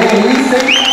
que dice